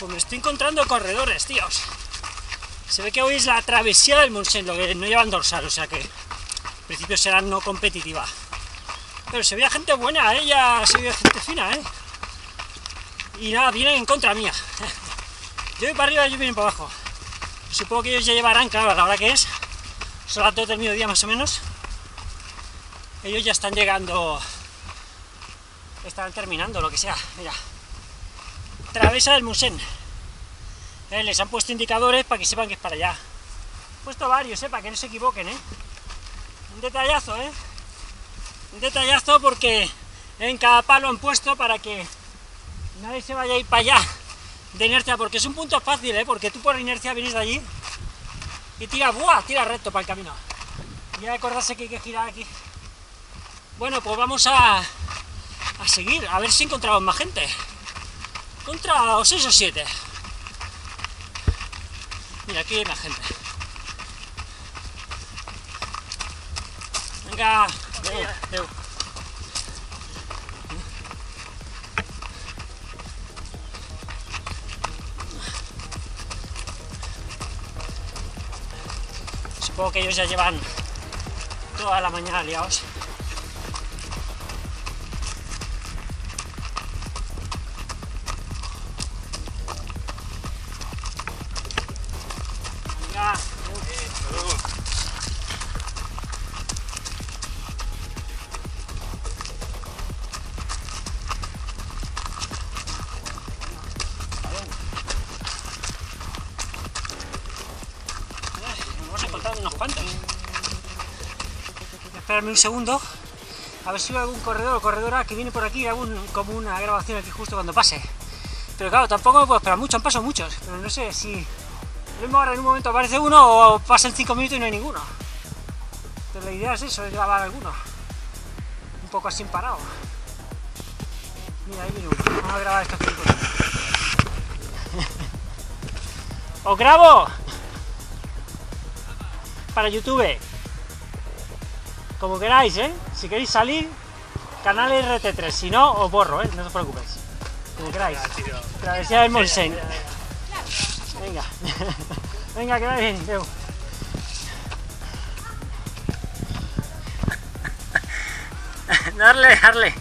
Pues me estoy encontrando corredores, tíos. Se ve que hoy es la travesía del Monsen, lo que no llevan dorsal, o sea que en principio será no competitiva. Pero se veía gente buena, ¿eh? Ya se veía gente fina, ¿eh? Y nada, vienen en contra mía. Yo voy para arriba, ellos vienen para abajo. Supongo que ellos ya llevarán, claro, la hora que es. Son las 2 del mediodía más o menos. Ellos ya están llegando. Están terminando, lo que sea. Mira. Travesa del Musen. Eh, les han puesto indicadores para que sepan que es para allá. Han puesto varios, eh, para que no se equivoquen, ¿eh? Un detallazo, ¿eh? Un detallazo porque en cada palo han puesto para que nadie se vaya a ir para allá de inercia, porque es un punto fácil, ¿eh? Porque tú por inercia vienes de allí y tira, ¡buah! Tira recto para el camino. Y ya acordarse que hay que girar aquí. Bueno, pues vamos a, a seguir, a ver si encontramos más gente. Contra 6 o 7. Mira, aquí hay más gente. Venga, adeu. Supongo que ellos ya llevan toda la mañana liados. Un segundo a ver si veo algún corredor o corredora que viene por aquí y hago como una grabación aquí justo cuando pase. Pero claro, tampoco me puedo esperar mucho, han pasado muchos, pero no sé si ahora en un momento aparece uno o pasan 5 minutos y no hay ninguno. Pero la idea es eso, es grabar alguno. Un poco así parado. Mira, ahí viene uno. Vamos a grabar estos cinco. ¡Os grabo! Para YouTube. Como queráis, ¿eh? Si queréis salir, canal RT3. Si no, os borro, ¿eh? No os preocupéis. Como queráis. Travesía del Monsen. Venga. Venga, que vaya bien. Adeu. Darle, darle.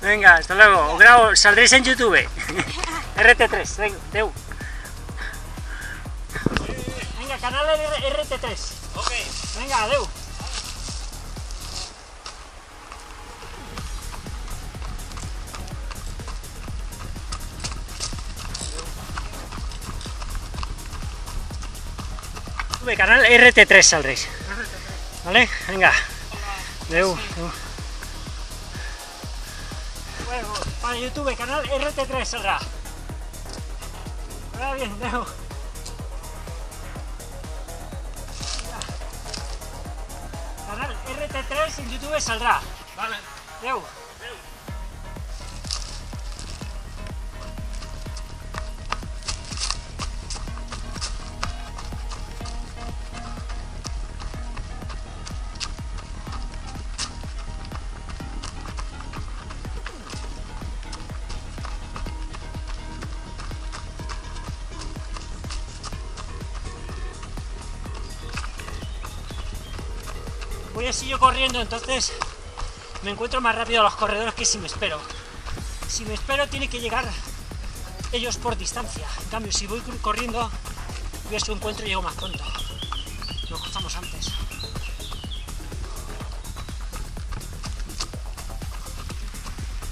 Venga, hasta luego. Os grabo, saldréis en YouTube. RT3, venga, Deu. Venga, canal R- RT3. Venga, adeu. Sube, Canal RT3 saldréis. ¿Vale? Venga. Adeu. para YouTube, canal RT3 saldrá. Ahora bien, adeu. Canal RT3 en YouTube saldrá. Vale. Adeu. Así yo corriendo, entonces me encuentro más rápido a los corredores que si me espero. Si me espero tiene que llegar ellos por distancia. En cambio, si voy corriendo, voy a su encuentro y llego más pronto. Nos cruzamos antes.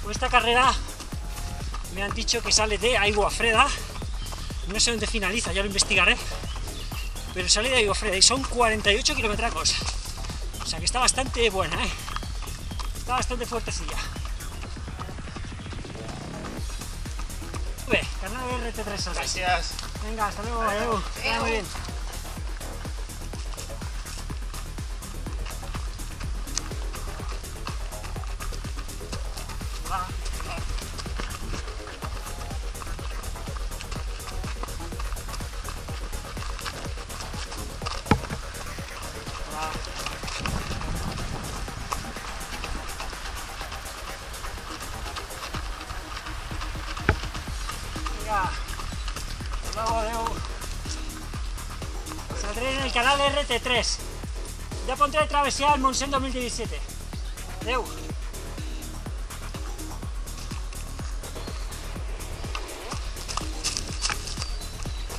Pues esta carrera me han dicho que sale de Aigua Freda. No sé dónde finaliza, ya lo investigaré. Pero sale de Aigua Freda y son 48 kilometracos. O sea que está bastante buena, ¿eh? Está bastante fuertecilla. Sube, canal RT3 saldrá. Gracias. Venga, hasta luego, adeu. Que vaya GT3. Ja pondré travesía al Montseny 2017. Adeu!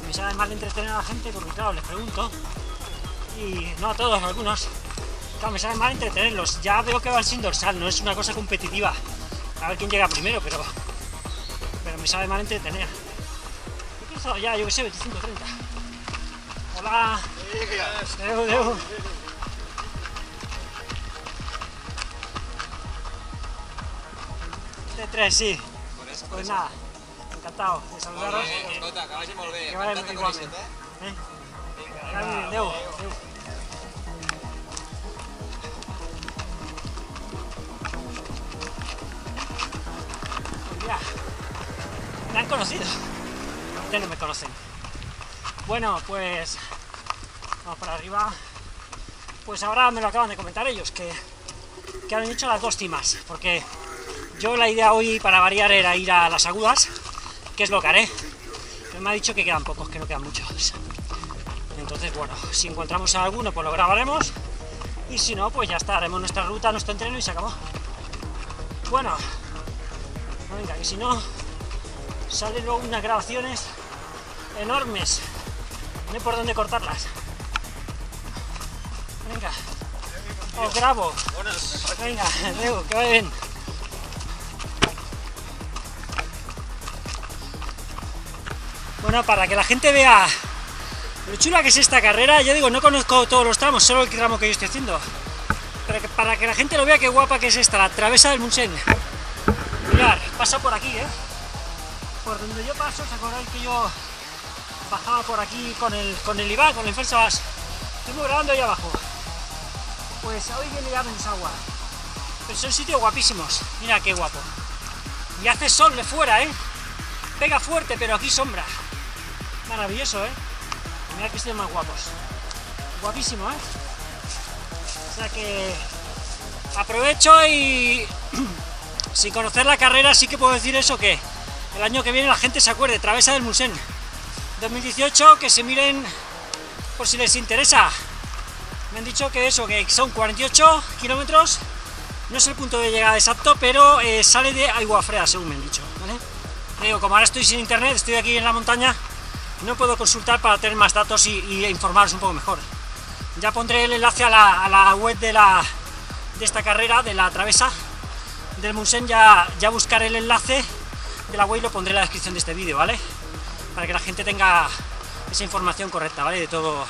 Pues además de entretener a la gente, porque claro, les pregunto, y no a todos, a algunos, me sabe mal entretenerlos. Ya veo que van sin dorsal, no es una cosa competitiva. A ver quién llega primero, pero, pero me sabe mal entretener. He cruzado ya, yo que sé, 25-30. Hola. Hola. Deu, deu. T3, sí. Pues nada, encantado de saludaros. Escolta, que vagi molt bé. Que vagi de igualment. Eh? Pues me han conocido. Ya no me conocen. Bueno, pues para arriba. Pues ahora me lo acaban de comentar ellos, que, que han hecho las dos cimas, porque yo la idea hoy para variar era ir a las agudas, que es lo que haré. Pero me ha dicho que quedan pocos, que no quedan muchos. Entonces, bueno, si encontramos a alguno, pues lo grabaremos. Y si no, pues ya está, haremos nuestra ruta, nuestro entreno y se acabó. Bueno, venga, que si no, salen luego unas grabaciones enormes. No hay por dónde cortarlas. Venga, os grabo. Venga, Leo, que vaya bien. Bueno, para que la gente vea lo chula que es esta carrera, yo digo, no conozco todos los tramos, solo el tramo que yo estoy haciendo. Pero que, para que la gente lo vea, qué guapa que es esta, la travesa del Munsen. Mirad, pasa por aquí, ¿eh? Por donde yo paso, ¿os acordáis que yo bajaba por aquí con el, con el IVA, con el Felsabas? Estuve grabando ahí abajo. Pues hoy viene ya agua. Pero son sitios guapísimos. Mira qué guapo. Y hace sol de fuera, ¿eh? Pega fuerte, pero aquí sombra. Maravilloso, ¿eh? Mira que sitios más guapos. Guapísimo, ¿eh? O sea que aprovecho y sin conocer la carrera sí que puedo decir eso que el año que viene la gente se acuerde, Travesa del Musen 2018, que se miren por si les interesa. Me han dicho que eso, que son 48 kilómetros, no es el punto de llegada exacto, pero eh, sale de Aiguafreda, según me han dicho, ¿vale? Digo, como ahora estoy sin internet, estoy aquí en la montaña, no puedo consultar para tener más datos y, informaros un poco mejor. Ya pondré el enlace a la, web de, la, de esta carrera, de la travesa del Munsen, ya, ya buscaré el enlace de la web y lo pondré en la descripción de este vídeo, ¿vale? Para que la gente tenga esa información correcta, ¿vale? De todo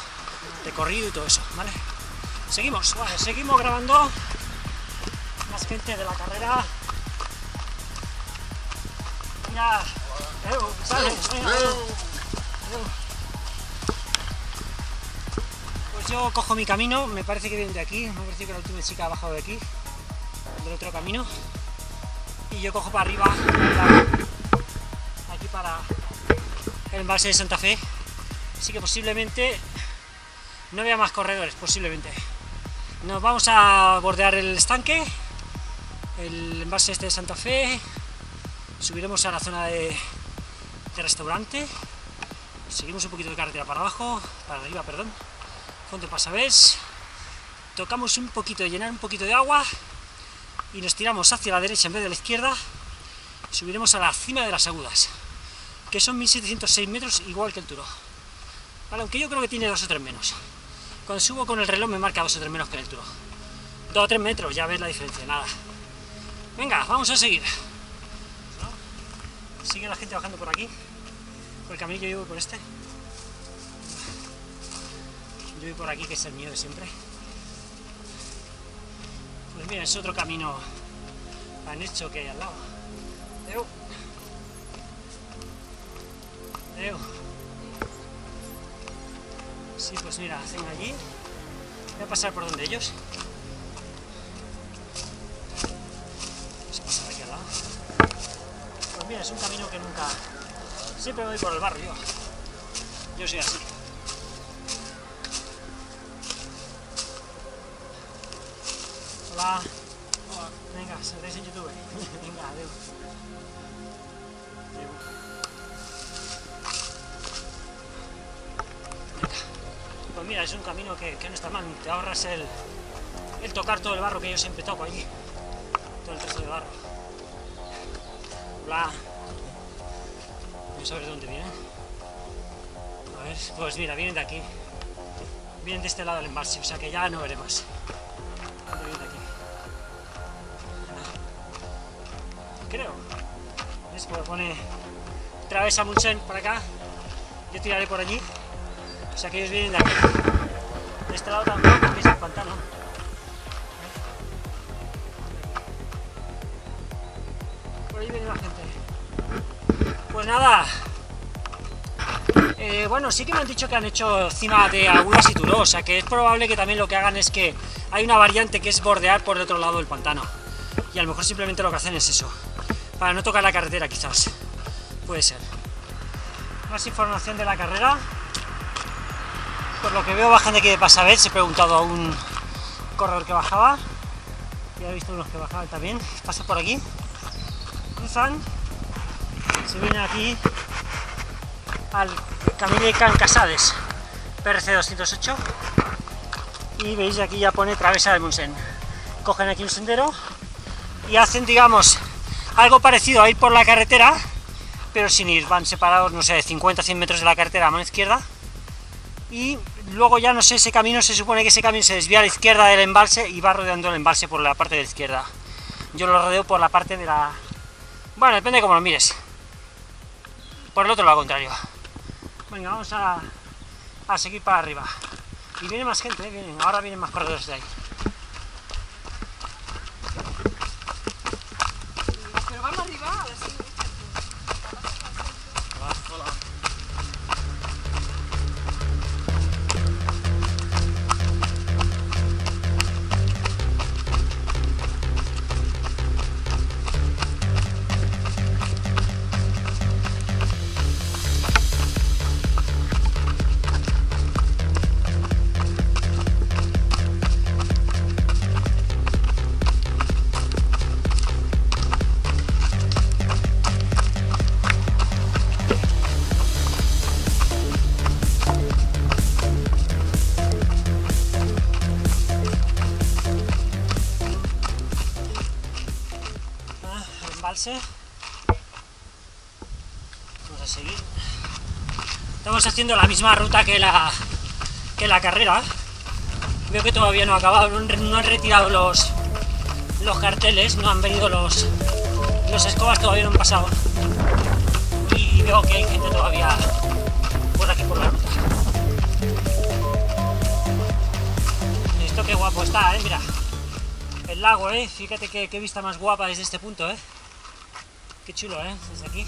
recorrido y todo eso, ¿vale? Seguimos, vale, seguimos grabando más gente de la carrera. Ya, Edu, sale, venga. Pues yo cojo mi camino, me parece que viene de aquí, me parece que la última chica ha bajado de aquí, del otro camino, y yo cojo para arriba, aquí para el embalse de Santa Fe, así que posiblemente no vea más corredores, posiblemente. Nos vamos a bordear el estanque, el embalse este de Santa Fe, subiremos a la zona de, de restaurante, seguimos un poquito de carretera para abajo, para arriba, perdón, Fonte Pasavés, tocamos un poquito, llenar un poquito de agua y nos tiramos hacia la derecha en vez de la izquierda, subiremos a la cima de las agudas, que son 1706 metros, igual que el Turo. Aunque yo creo que tiene dos o tres menos. Cuando subo con el reloj me marca dos o tres menos que el Turo. Dos o tres metros, ya ves la diferencia, nada. Venga, vamos a seguir. Sigue la gente bajando por aquí, por el camino yo voy por este. Yo voy por aquí, que es el mío de siempre. Pues mira, es otro camino anexo que hay al lado. Deu. Sí, pues mira, hacen allí. Voy a pasar por donde ellos. Vamos a pasar aquí al lado. Pues mira, es un camino que nunca... Siempre voy por el barrio. Yo soy así. Hola. Venga, saldréis en YouTube. Venga, adiós. Mira, es un camino que, no está mal, te ahorras el, el tocar todo el barro que yo siempre toco allí, todo el trozo de barro. Bla. A ver de dónde vienen. A ver, pues mira, vienen de aquí. Vienen de este lado del embalse, o sea que ya no veré más. Vienen de aquí. Creo. ¿Ves? Pues pone Travesa Munchen por acá. Yo tiraré por allí. O sea que ellos vienen de aquí. De este lado también, porque es el pantano. Por ahí viene la gente. Pues nada. Eh, bueno, sí que me han dicho que han hecho cima de agudas y turó, o sea que es probable que también lo que hagan es que hay una variante que es bordear por el otro lado del pantano. Y a lo mejor simplemente lo que hacen es eso. Para no tocar la carretera quizás. Puede ser. Más información de la carrera. Por lo que veo bajan de aquí de Pasabel, se he preguntado a un corredor que bajaba. Ya he visto unos que bajaban también. Pasa por aquí. Cruzan. Se vienen aquí al camino de Can Casades, PRC 208. Y veis aquí ya pone Travesa de Monsen. Cogen aquí un sendero y hacen, digamos, algo parecido a ir por la carretera, pero sin ir. Van separados, no sé, 50-100 metros de la carretera a mano izquierda. Y luego ya no sé, ese camino se supone que ese camino se desvía a la izquierda del embalse y va rodeando el embalse por la parte de la izquierda. Yo lo rodeo por la parte de la... Bueno, depende de cómo lo mires. Por el otro lado contrario. Venga, vamos a, a seguir para arriba. Y viene más gente, ¿eh? vienen, ahora vienen más corredores de ahí. Estamos haciendo la misma ruta que la, que la carrera. Veo que todavía no ha acabado, no han, retirado los, los carteles, no han venido los, los escobas, todavía no han pasado. Y veo que hay gente todavía por aquí por la ruta. Esto qué guapo está, eh, mira. El lago, eh. Fíjate qué, qué vista más guapa desde este punto, eh. Qué chulo, eh. Desde aquí.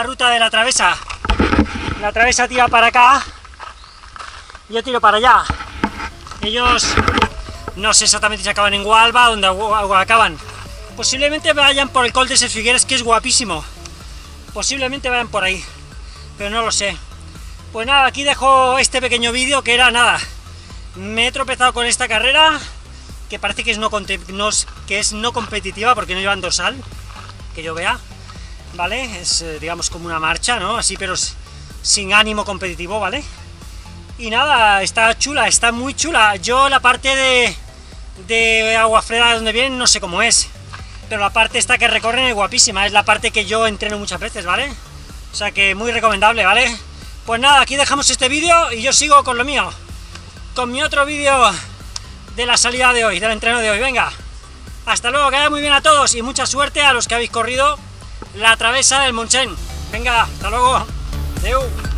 La ruta de la travesa. La travesa tira para acá. Yo tiro para allá. Ellos no sé exactamente si acaban en Gualba, donde acaban. Posiblemente vayan por el Col de Ses Figueres, que es guapísimo. Posiblemente vayan por ahí. Pero no lo sé. Pues nada, aquí dejo este pequeño vídeo que era nada. Me he tropezado con esta carrera, que parece que es no, que es no competitiva porque no llevan dorsal, que yo vea. ¿Vale? Es, eh, digamos, como una marcha, ¿no? Así, pero sin ánimo competitivo, ¿vale? Y nada, está chula, está muy chula. Yo la parte de, de agua freda donde vienen no sé cómo es, pero la parte esta que recorren es guapísima, es la parte que yo entreno muchas veces, ¿vale? O sea que muy recomendable, ¿vale? Pues nada, aquí dejamos este vídeo y yo sigo con lo mío, con mi otro vídeo de la salida de hoy, del entreno de hoy. Venga, hasta luego, que vaya muy bien a todos y mucha suerte a los que habéis corrido la travesa del Monchen. Venga, hasta luego. Adeu.